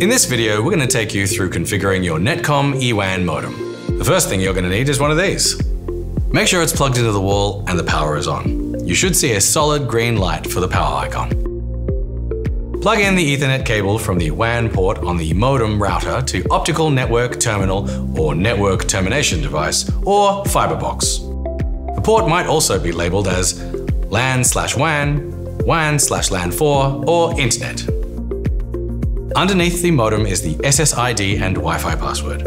In this video, we're going to take you through configuring your NetComm EWAN modem. The first thing you're going to need is one of these. Make sure it's plugged into the wall and the power is on. You should see a solid green light for the power icon. Plug in the Ethernet cable from the WAN port on the modem router to optical network terminal or network termination device or fiber box. The port might also be labeled as LAN slash WAN, WAN slash LAN 4, or Internet. Underneath the modem is the SSID and Wi-Fi password.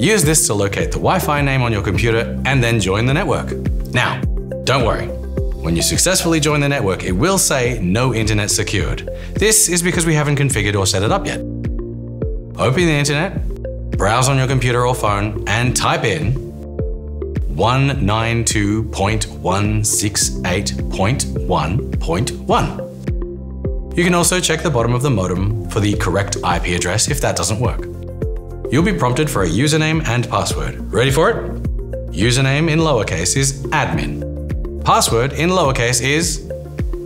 Use this to locate the Wi-Fi name on your computer and then join the network. Now, don't worry, when you successfully join the network, it will say no internet secured. This is because we haven't configured or set it up yet. Open the internet, browse on your computer or phone, and type in 192.168.1.1. You can also check the bottom of the modem for the correct IP address if that doesn't work. You'll be prompted for a username and password. Ready for it? Username in lowercase is admin. Password in lowercase is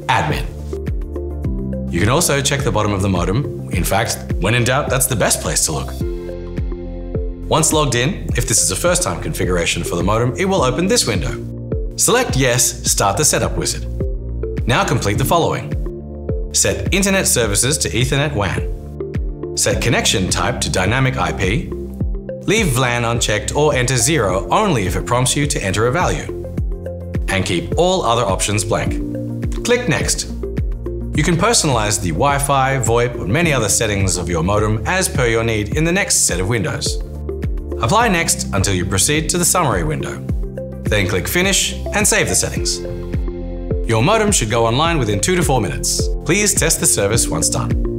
admin. You can also check the bottom of the modem. In fact, when in doubt, that's the best place to look. Once logged in, if this is a first time configuration for the modem, it will open this window. Select Yes, start the setup wizard. Now complete the following. Set Internet services to Ethernet WAN. Set connection type to dynamic IP. Leave VLAN unchecked or enter 0 only if it prompts you to enter a value and keep all other options blank. Click Next. You can personalize the Wi-Fi, VoIP, or many other settings of your modem as per your need in the next set of windows. Apply Next until you proceed to the summary window. Then click Finish and save the settings. Your modem should go online within 2 to 4 minutes. Please test the service once done.